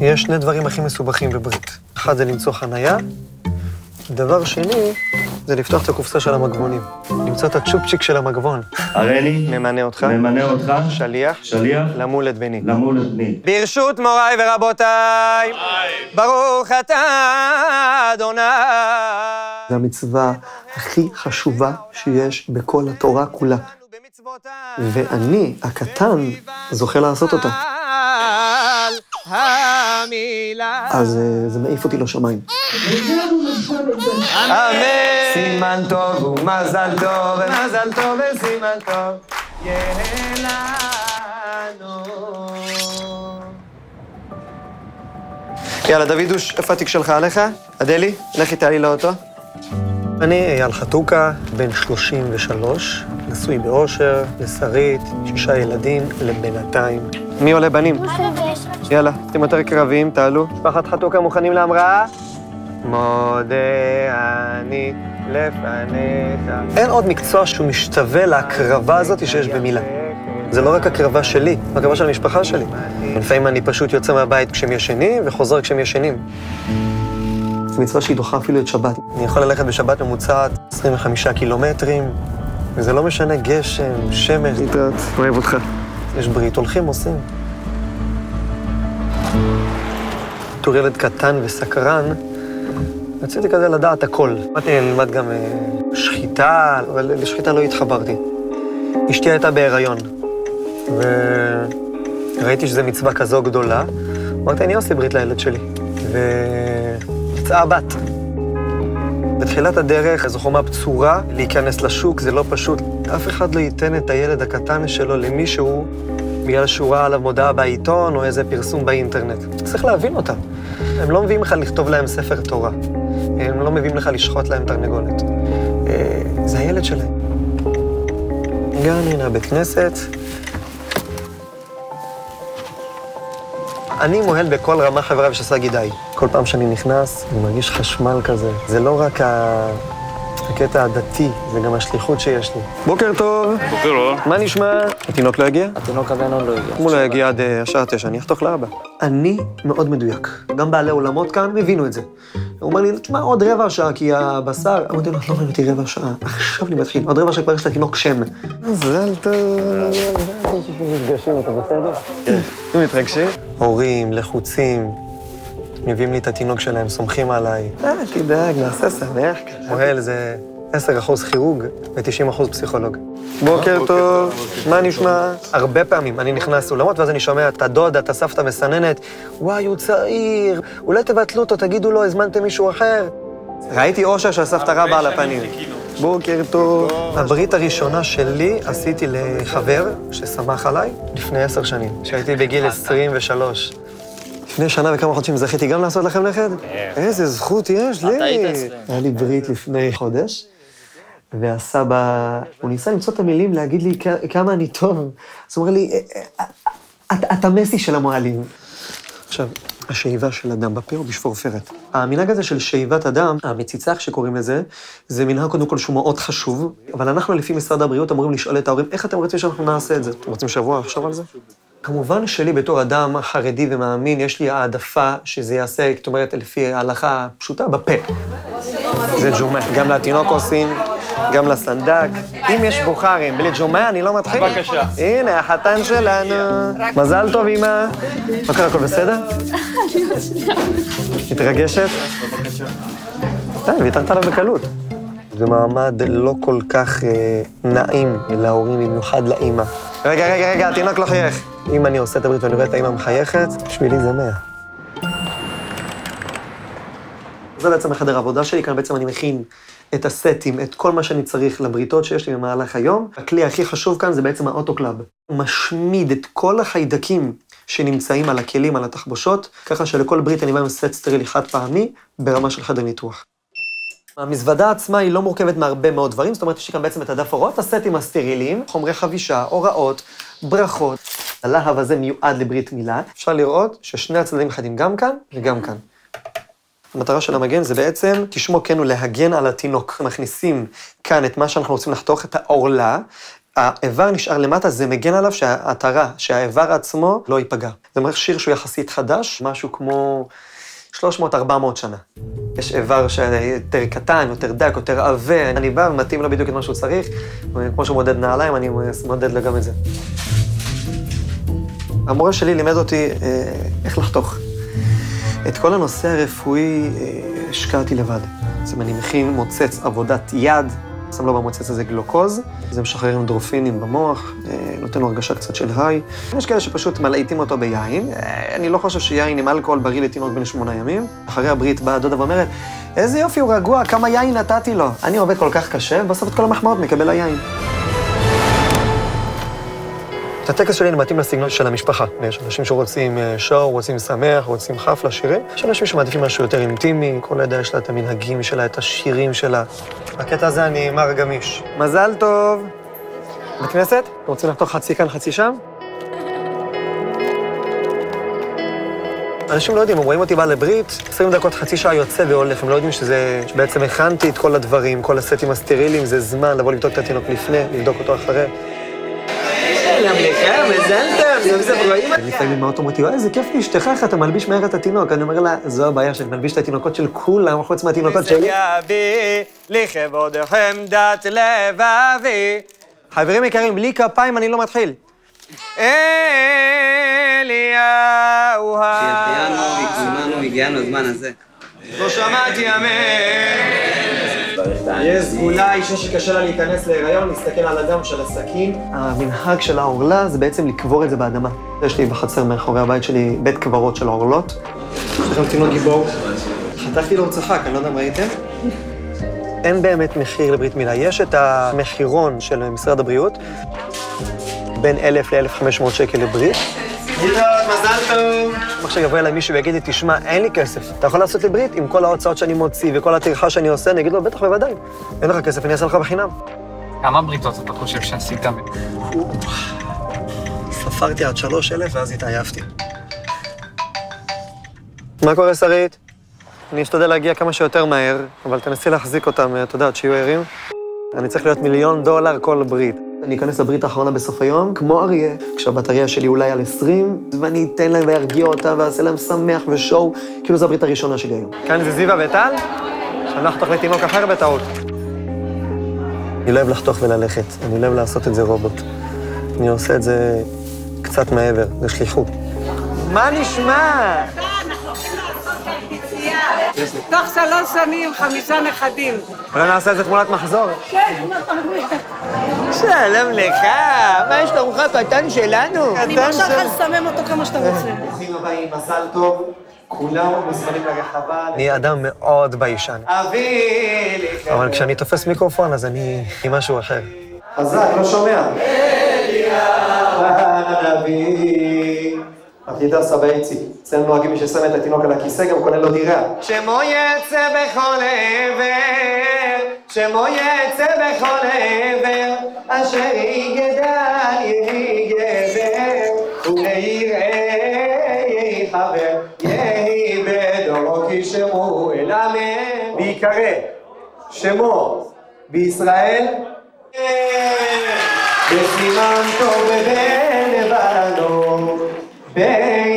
יש שני דברים הכי מסובכים בברית. אחד זה למצוא חנייה, דבר שני זה לפתוח את הקופסה של המגבונים. למצוא את הצ'ופצ'יק של המגבון. הריני, ממנה אותך, ממנה אותך, שליח, שליח, למול את בני. למול את בני. ברשות מוריי ורבותיי, ברוך אתה אדוני. זו המצווה הכי חשובה שיש בכל התורה כולה. ואני, הקטן, זוכה לעשות אותה. אז אה, זה מעיף אותי לשמיים. אמן. סימן טוב ומזל טוב, ומזל טוב וסימן טוב. יהיה לנו. יאללה, דוידוש, איפה התיק שלך עליך? אדלי, לכי תעלי לאוטו. אני אייל חתוקה, בן 33, נשוי באושר, לשרית, שישה ילדים, לבינתיים. מי עולה בנים? יאללה, אתם יותר קרבים, תעלו. משפחת חתוקה מוכנים להמראה? מודה אני לפניך. אין עוד מקצוע שהוא משתווה להקרבה הזאת שיש במילה. זה לא רק הקרבה שלי, הקרבה של המשפחה שלי. לפעמים אני פשוט יוצא מהבית כשהם ישנים וחוזר כשהם ישנים. זו מצווה שהיא דוחה אפילו את שבת. אני יכול ללכת בשבת ממוצעת 25 קילומטרים, וזה לא משנה גשם, שמש. להתראות. אוהב אותך. יש ברית, הולכים, עושים. בתור ילד קטן וסקרן, רציתי כזה לדעת הכל. באתי ללמד גם אה, שחיטה, אבל לשחיטה לא התחברתי. אשתי הייתה בהיריון, וראיתי שזו מצווה כזו גדולה. אמרתי, אני עושה ברית לילד שלי. ויצאה הבת. בתחילת הדרך, זו חומה בצורה, להיכנס לשוק זה לא פשוט. אף אחד לא ייתן את הילד הקטן שלו למישהו בגלל שהוא ראה עליו מודעה בעיתון או איזה פרסום באינטרנט. צריך להבין אותם. הם לא מביאים לך לכתוב להם ספר תורה. הם לא מביאים לך לשחוט להם תרנגולת. אה, זה הילד שלהם. גם הנה הבית כנסת. אני מוהל בכל רמה חברה ושסה גידיי. כל פעם שאני נכנס, אני מרגיש חשמל כזה. זה לא רק ה... הקטע הדתי, זה גם השליחות שיש לי. בוקר טוב. בוקר טוב. מה נשמע? התינוק לא הגיע? התינוק הבן לא הגיע. אם הוא לא יגיע עד אה, השעה תשע, אני אחתוך לאבא. אני מאוד מדויק. גם בעלי אולמות כאן הבינו את זה. הוא אומר לי, תשמע, עוד רבע שעה, כי הבשר... אמרתי לו, לא מעניין אותי רבע שעה, עכשיו אני מתחיל. עוד רבע שעה כבר יש לתינוק שם. מזל טוב. נפגשים, אתה בסדר? כן. אתם מתרגשים? הורים, לחוצים, מביאים לי את התינוק שלהם, סומכים עליי. אה, תדאג, נעשה שמח. מוהל זה 10% כירוג ו-90% פסיכולוג. בוקר טוב, מה נשמע? הרבה פעמים אני נכנס לאולמות ואז אני שומע את הדודה, את הסבתא מסננת, וואי, הוא צעיר, אולי תבטלו אותו, תגידו לו, הזמנתם מישהו אחר. ראיתי אושר שהסבתא רבה על הפנים. בוקר טוב. הברית הראשונה שלי עשיתי לחבר ששמח עליי לפני עשר שנים, כשהייתי בגיל 23. לפני שנה וכמה חודשים זכיתי גם לעשות לכם נכד? איזה זכות יש לי. אתה היית אצלנו. היה לי ברית לפני חודש, והסבא, הוא ניסה למצוא את המילים להגיד לי כמה אני טוב. אז הוא אומר לי, "אה, אה, "אתה- אתה מסי של המוהלים. עכשיו, השאיבה של אדם בפה או בשפורפרת. המנהג הזה של שאיבת אדם, המציצה, איך שקוראים לזה, זה מנהג קודם כל שהוא מאוד חשוב, אבל אנחנו לפי משרד הבריאות אמורים לשאול את ההורים, איך אתם רוצים שאנחנו נעשה את זה? אתם רוצים שבוע לחשוב על זה? כמובן שלי בתור אדם חרדי ומאמין, יש לי העדפה שזה ייעשה, זאת אומרת, לפי ההלכה הפשוטה, בפה. זה ג'ומה. גם לתינוק עושים, גם לסנדק. אם יש בוכרים בלי ג'ומה, אני לא מתחיל. בבקשה. הנה, החתן שלנו. מזל טוב, אמא. מה קרה, הכל בסדר? מתרגשת? די, ויתרת עליו בקלות. זה מעמד לא כל כך אה, נעים להורים, במיוחד לאימא. רגע, רגע, רגע, התינוק לא חייך. אם אני עושה את הברית ואני רואה את האימא מחייכת, בשבילי זה מאה. זה בעצם החדר העבודה שלי, כאן בעצם אני מכין את הסטים, את כל מה שאני צריך לבריתות שיש לי במהלך היום. הכלי הכי חשוב כאן זה בעצם האוטוקלאב. הוא משמיד את כל החיידקים שנמצאים על הכלים, על התחבושות, ככה שלכל ברית אני בא עם סט סטרילי חד פעמי, ברמה של חדר ניתוח. המזוודה עצמה היא לא מורכבת מהרבה מאוד דברים, זאת אומרת, יש לי כאן בעצם את הדף הוראות, הסטים הסטריליים, חומרי חבישה, הוראות, ברכות. הלהב הזה מיועד לברית מילה. אפשר לראות ששני הצדדים חדים גם כאן וגם כאן. המטרה של המגן זה בעצם, כשמו כן הוא להגן על התינוק. מכניסים כאן את מה שאנחנו רוצים לחתוך, את העורלה, האיבר נשאר למטה, זה מגן עליו שהעטרה, שהאיבר עצמו לא ייפגע. זה מכשיר שהוא יחסית חדש, משהו כמו 300-400 שנה. יש איבר שיותר קטן, יותר דק, יותר עבה, אני בא ומתאים לו בדיוק את מה שהוא צריך, כמו שהוא מודד נעליים, אני מודד לו גם את זה. המורה שלי לימד אותי אה, איך לחתוך. את כל הנושא הרפואי אה, השקעתי לבד. אז אני מכין מוצץ עבודת יד, שם לו במוצץ הזה גלוקוז, זה משחרר אנדרופינים במוח, אה, נותן לו הרגשה קצת של היי. יש כאלה שפשוט מלעיטים אותו ביין. אה, אני לא חושב שיין עם אלכוהול בריא לתינוק בן שמונה ימים. אחרי הברית באה הדודה ואומרת, איזה יופי, הוא רגוע, כמה יין נתתי לו. אני עובד כל כך קשה, ובסוף את כל המחמאות מקבל היין. הטקס שלי מתאים לסגנון של המשפחה. יש אנשים שרוצים אה, שואו, רוצים שמח, רוצים חפלה, שירים. יש אנשים שמעדיפים משהו יותר אינטימי, כל עדה יש לה את המנהגים שלה, את השירים שלה. בקטע הזה אני מר גמיש. מזל טוב. בית כנסת? אתם רוצים לחתוך חצי כאן, חצי שם? אנשים לא יודעים, הם רואים אותי בא לברית, 20 דקות, חצי שעה יוצא והולך, הם לא יודעים שזה... שבעצם הכנתי את כל הדברים, כל הסטים הסטריליים, זה זמן לבוא לבדוק את התינוק לפני, לבדוק אותו אחרי. לך, מזל טוב, יום זה רואים. לפעמים אמהות אומרות לי, איזה כיף לאשתך, איך אתה מלביש מהר את התינוק. אני אומר לה, זו הבעיה שאני מלביש את התינוקות של כולם, חוץ מהתינוקות שלי. יביא לכבוד חמדת לבבי. חברים יקרים, בלי כפיים אני לא מתחיל. אליהו שהחיינו, הקיימנו, הגיענו הזמן הזה. לא שמעתי אמן. יש סגולה, אישה שקשה לה להיכנס להיריון, להסתכל על הדם של הסכין. המנהג של העורלה זה בעצם לקבור את זה באדמה. יש לי בחצר מאחורי הבית שלי בית קברות של עורלות. יש לכם תינוק גיבור. חתכתי לו צחק, אני לא יודע אם ראיתם. אין באמת מחיר לברית מילה. יש את המחירון של משרד הבריאות, בין 1,000 ל-1,500 שקל לברית. מזל טוב. עכשיו יבוא אליי מישהו ויגיד לי, תשמע, אין לי כסף. אתה יכול לעשות לי ברית עם כל ההוצאות שאני מוציא וכל הטרחה שאני עושה? אני אגיד לו, בטח, בוודאי. אין לך כסף, אני אעשה לך בחינם. כמה בריתות אתה חושב שעשית? ספרתי עד שלוש אלף ואז התעייפתי. מה קורה, שרית? אני אשתדל להגיע כמה שיותר מהר, אבל תנסי להחזיק אותם, את יודעת, שיהיו ערים. אני צריך להיות מיליון דולר כל ברית. אני אכנס לברית האחרונה בסוף היום, כמו אריה, כשהבטריה שלי אולי על 20, ואני אתן להם וארגיע אותם ואעשה להם שמח ושואו, כאילו זו הברית הראשונה שלי היום. כאן זה זיווה וטל, שלח אותך לתינוק אחר בטעות. אני לא אוהב לחתוך וללכת, אני לא אוהב לעשות את זה רובוט. אני עושה את זה קצת מעבר, זה שליחות. מה נשמע? תוך שלוש שנים, חמישה נכדים. אולי נעשה איזה תמונת מחזור. כן, שלום לך, מה יש שלומך קטן שלנו? אני מרשה לך לסמם אותו כמה שאתה רוצה. ברוכים הבאים, מזל טוב. כולם מוזמנים לרחבה. אני אדם מאוד ביישן. אבי לך. אבל כשאני תופס מיקרופון, אז אני עם משהו אחר. חזק, לא שומע. אליהו הנביא. סבא איציק, אצלנו נוהגים מי ששם את התינוק על הכיסא, גם קונה לו דירה. שמו יצא בכל עבר, שמו יצא בכל עבר, אשר יגדל יהי גבר, וליראה יהי חבר, יהי בדורו כי שמו אל עמם. ויקרא שמו בישראל, בסימן טוב ובן Hey.